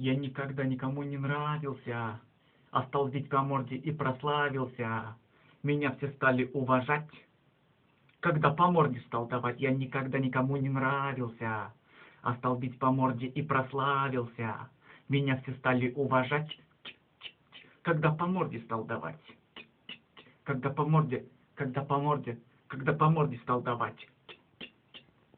Я никогда никому не нравился, а стал бить по морде и прославился. Меня все стали уважать. Когда по морде стал давать, я никогда никому не нравился, а стал бить по морде и прославился. Меня все стали уважать. Когда по морде стал давать. Когда по морде, когда по морде, когда по морде стал давать.